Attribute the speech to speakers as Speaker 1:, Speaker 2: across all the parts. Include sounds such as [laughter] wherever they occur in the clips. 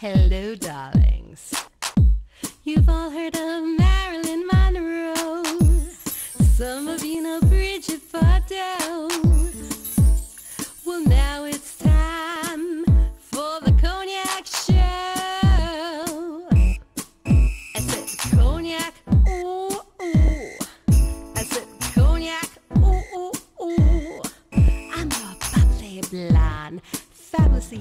Speaker 1: Hello, darlings. You've all heard of Marilyn Monroe. Some of you know Bridget Bardot. Well, now it's time for the cognac show. I said cognac, ooh, ooh. I said cognac, ooh, ooh, ooh. I'm your bubbly blonde, fabulously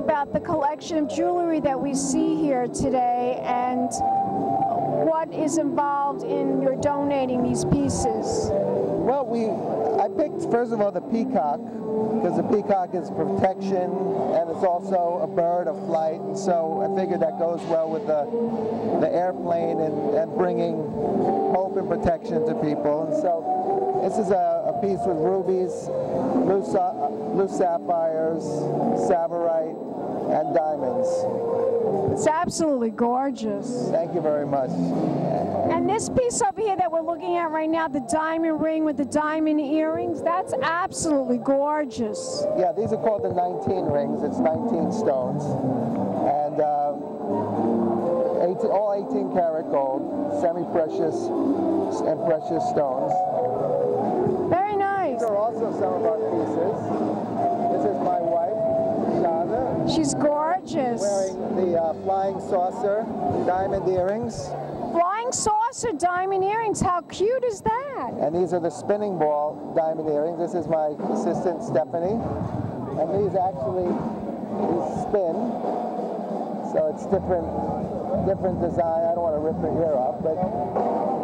Speaker 2: about the collection of jewelry that we see here today and what is involved in your donating these pieces.
Speaker 3: Well, we I picked first of all the peacock because the peacock is protection and it's also a bird of flight, and so I figured that goes well with the the airplane and, and bringing hope and protection to people. And so this is a, a piece with rubies, blue, blue sapphires, tsavorite, and diamonds.
Speaker 2: It's absolutely gorgeous.
Speaker 3: Thank you very much.
Speaker 2: And this piece over here that we're looking at right now, the diamond ring with the diamond earrings, that's absolutely gorgeous.
Speaker 3: Yeah, these are called the 19 rings. It's 19 stones. And um, 18, all 18 karat gold, semi-precious and precious stones.
Speaker 2: Very nice.
Speaker 3: These are also some of our pieces. This is my
Speaker 2: She's gorgeous.
Speaker 3: wearing the uh, flying saucer diamond earrings.
Speaker 2: Flying saucer diamond earrings, how cute is that?
Speaker 3: And these are the spinning ball diamond earrings. This is my assistant, Stephanie. And these actually these spin. So it's different different design. I don't want to rip your ear off, but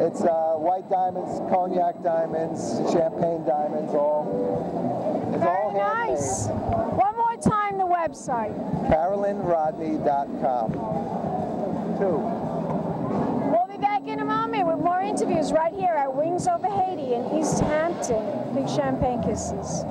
Speaker 3: it's uh, white diamonds, cognac diamonds, champagne diamonds, all. It's all
Speaker 2: Very
Speaker 3: handmade.
Speaker 2: nice. One more time, the website.
Speaker 3: CarolynRodney.com. Two.
Speaker 2: We'll be back in a moment with more interviews right here at Wings Over Haiti in East Hampton. Big champagne kisses.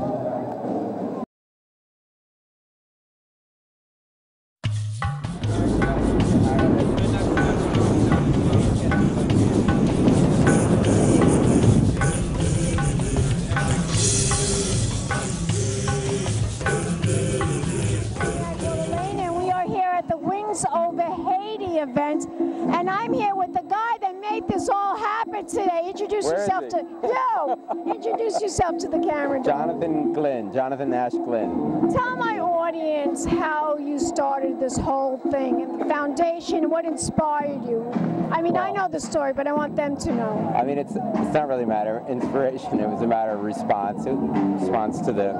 Speaker 2: I'm here with the guy that made this all happen today. Introduce
Speaker 4: Where
Speaker 2: yourself to you. Introduce yourself to the camera.
Speaker 4: Jonathan Glynn, Jonathan Nash Glynn.
Speaker 2: Tell my audience how you started this whole thing and the foundation, what inspired you. I mean, I know the story, but I want them to know.
Speaker 4: I mean, it's it's not really a matter of inspiration. It was a matter of response, It- response to the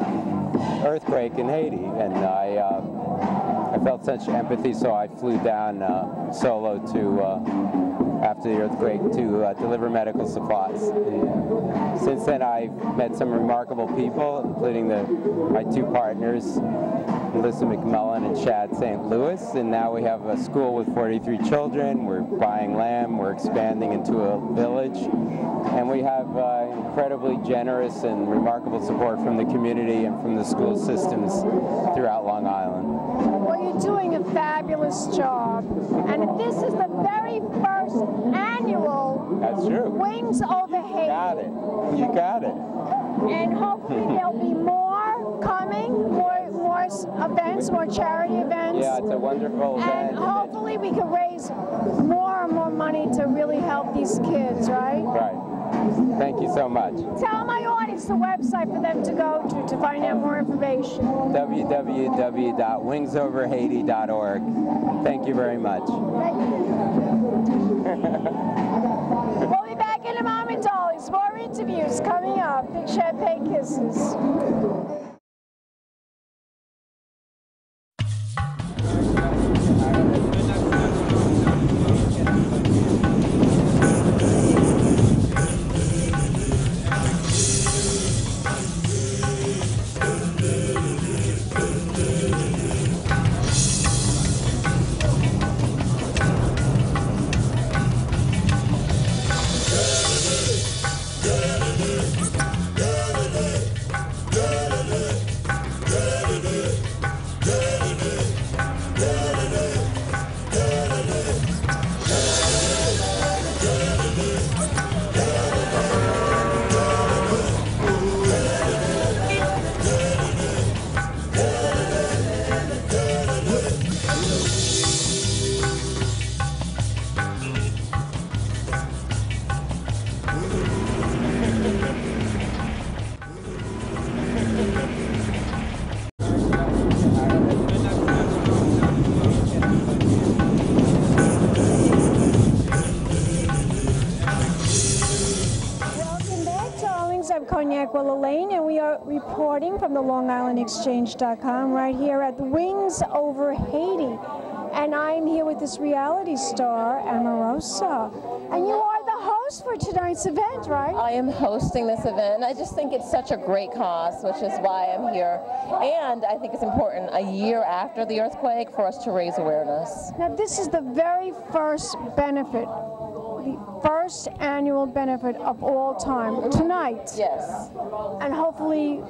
Speaker 4: earthquake in Haiti, and I uh, I felt such empathy, so I flew down uh, solo to uh, after the earthquake to uh, deliver medical supplies. And since then, I've met some remarkable people, including the my two partners. Melissa McMullen and Chad St. Louis, and now we have a school with 43 children. We're buying land, we're expanding into a village, and we have uh, incredibly generous and remarkable support from the community and from the school systems throughout Long Island.
Speaker 2: Doing a fabulous job. And this is the very first annual
Speaker 4: That's true.
Speaker 2: Wings Over Haiti.
Speaker 4: Got it. You got it.
Speaker 2: And hopefully [laughs] there'll be more coming, more, more events, more charity events.
Speaker 4: Yeah, it's a wonderful
Speaker 2: And
Speaker 4: event.
Speaker 2: hopefully we can raise more and more money to really help these kids, right?
Speaker 4: Thank you so much.
Speaker 2: Tell my audience the website for them to go to to find out more information.
Speaker 4: www.wingsoverhaiti.org. Thank you very much.
Speaker 2: Thank you. we'll be back in a moment, dollies. More interviews coming up. Big champagne kisses. I'm Cognac Lane, and we are reporting from the Long Island Exchange.com right here at the Wings Over Haiti. And I'm here with this reality star, Omarosa. And you are the host for tonight's event, right?
Speaker 5: I am hosting this event. And I just think it's such a great cause, which is why I'm here. And I think it's important a year after the earthquake for us to raise awareness.
Speaker 2: Now, this is the very first benefit, first annual benefit of all time, tonight.
Speaker 5: Yes.
Speaker 2: And hopefully,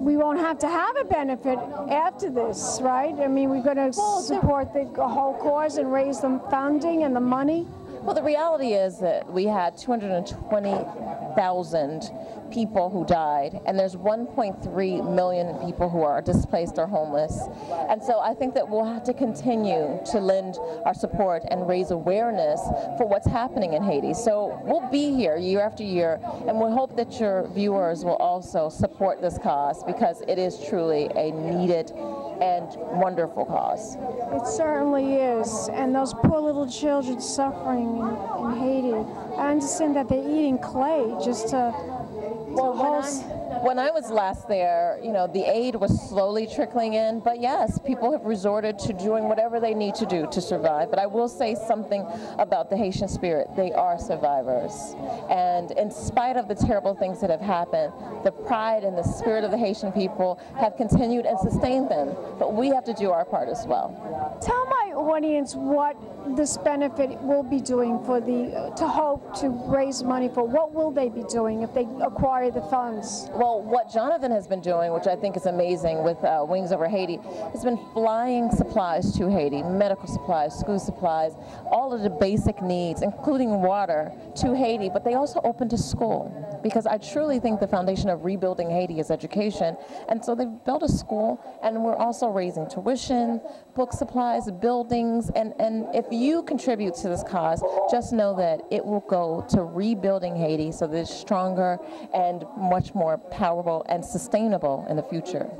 Speaker 2: we won't have to have a benefit after this, right? I mean, we're going to support the whole cause and raise the funding and the money.
Speaker 5: Well, the reality is that we had 220,000 people who died, and there's 1.3 million people who are displaced or homeless. And so I think that we'll have to continue to lend our support and raise awareness for what's happening in Haiti. So we'll be here year after year, and we hope that your viewers will also support this cause because it is truly a needed and wonderful cause.
Speaker 2: It certainly is. And those poor little children suffering in, in Haiti. I understand that they're eating clay just to, to
Speaker 5: Well, when. I, when I was last there, you know, the aid was slowly trickling in, but yes, people have resorted to doing whatever they need to do to survive. But I will say something about the Haitian spirit. They are survivors. And in spite of the terrible things that have happened, the pride and the spirit of the Haitian people have continued and sustained them. But we have to do our part as well.
Speaker 2: Tell my audience what this benefit will be doing for the, to hope to raise money for. What will they be doing if they acquire the funds?
Speaker 5: Well, what Jonathan has been doing, which I think is amazing with uh, Wings Over Haiti, has been flying supplies to Haiti, medical supplies, school supplies, all of the basic needs, including water, to Haiti, but they also opened a school. Because I truly think the foundation of rebuilding Haiti is education. And so they've built a school, and we're also raising tuition, book supplies, buildings, and, and if you contribute to this cause, just know that it will go to rebuilding Haiti so that it's stronger and much more powerful and sustainable in the future.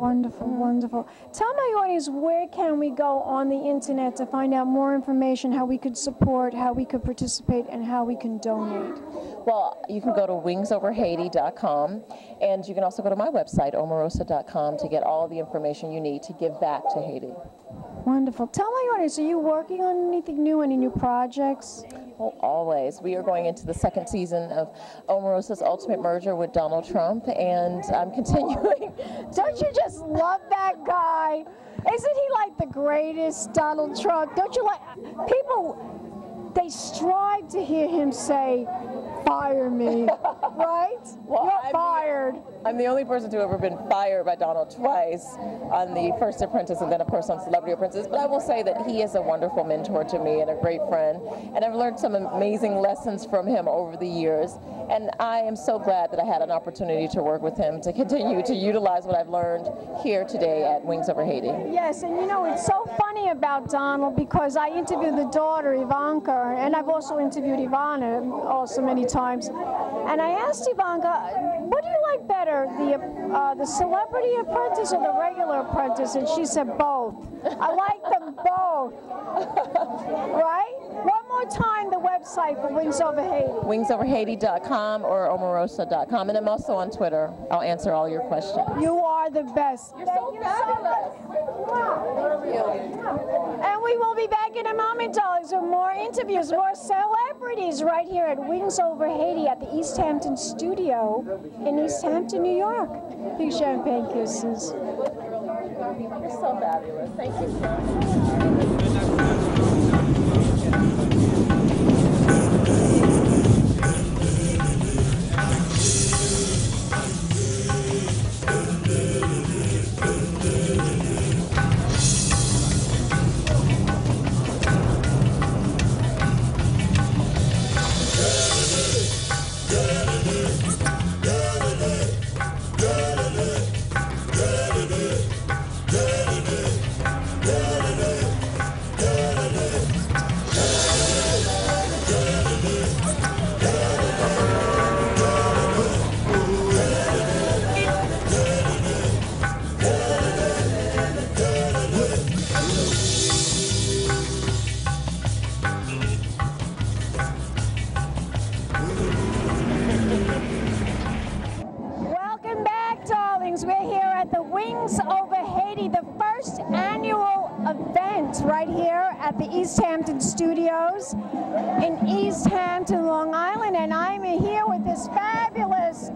Speaker 2: Wonderful, mm. wonderful. Tell my audience where can we go on the internet to find out more information, how we could support, how we could participate, and how we can donate.
Speaker 5: Well, you can go to wingsoverhaiti.com and you can also go to my website, omarosa.com, to get all the information you need to give back to Haiti.
Speaker 2: Wonderful. Tell my audience, are you working on anything new, any new projects?
Speaker 5: Well, always. We are going into the second season of Omarosa's Ultimate Merger with Donald Trump, and I'm [laughs] continuing.
Speaker 2: Don't you just love that guy? Isn't he like the greatest Donald Trump? Don't you like people? They strive to hear him say, "Fire me," [laughs] right?
Speaker 5: Well,
Speaker 2: You're
Speaker 5: I'm-
Speaker 2: fired.
Speaker 5: I'm the only person to have ever been fired by Donald twice on the first Apprentice and then, of course, on Celebrity Apprentice. But I will say that he is a wonderful mentor to me and a great friend. And I've learned some amazing lessons from him over the years. And I am so glad that I had an opportunity to work with him to continue to utilize what I've learned here today at Wings Over Haiti.
Speaker 2: Yes, and you know, it's so funny about Donald because I interviewed the daughter, Ivanka, and I've also interviewed Ivana uh, also many times. And I asked Ivanka, what do you like better, the, uh, the celebrity apprentice or the regular apprentice? And she said both. I like them both. right? One more time, the website for Wings Over Haiti.
Speaker 5: WingsOverHaiti.com or Omarosa.com. And I'm also on Twitter. I'll answer all your questions.
Speaker 2: You are the best.
Speaker 5: You're so fabulous.
Speaker 2: And we will be back in a moment, darlings, with more interviews, more celebrities right here at Wings Over Haiti at the East Hampton studio in East Hampton, New York. Big champagne kisses.
Speaker 5: You're so fabulous. Thank you.
Speaker 2: Studios in East Hampton, Long Island. And I'm here with this fabulous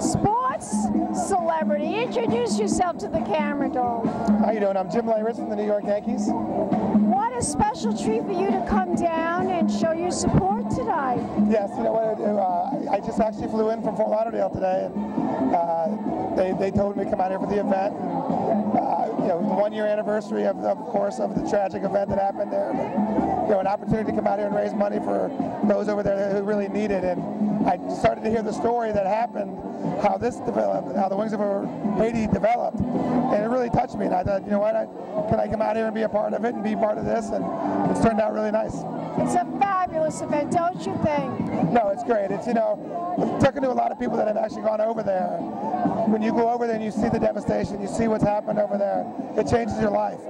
Speaker 2: sports celebrity. Introduce yourself to the camera, doll.
Speaker 6: How you doing? I'm Jim Leyritz from the New York Yankees.
Speaker 2: What a special treat for you to come down and show your support tonight.
Speaker 6: Yes, you know what? Uh, I just actually flew in from Fort Lauderdale today, and uh, they, they told me to come out here for the event. And, uh, you know, the one year anniversary of, of course, of the tragic event that happened there. But, you know, an opportunity to come out here and raise money for those over there who really need it. And I started to hear the story that happened, how this developed, how the Wings Over Haiti developed, and it really touched me. And I thought, you know what? I, can I come out here and be a part of it and be part of this? And it's turned out really nice.
Speaker 2: It's a fabulous event, don't you think?
Speaker 6: No, it's great. It's, you know, talking to a lot of people that have actually gone over there. When you go over there and you see the devastation, you see what's happened over there, it changes your life.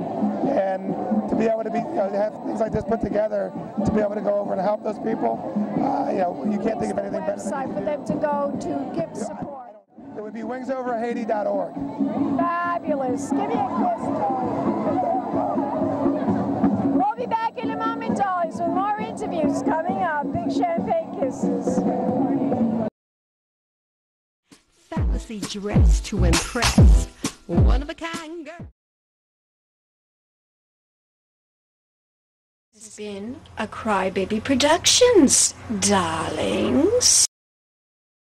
Speaker 6: And to be able to be, you know, to have things like this put together, to be able to go over and help those people, uh, you know, you can't think of anything better than
Speaker 2: Website
Speaker 6: you
Speaker 2: for them to go to give support.
Speaker 6: It would be wingsoverhaiti.org.
Speaker 2: Fabulous. Give me a kiss, darling. We'll be back in a moment, darlings, with more interviews coming up. Big champagne kisses.
Speaker 1: Fabulously dressed to impress. One of a kind girl. It's been a Crybaby Productions, darlings.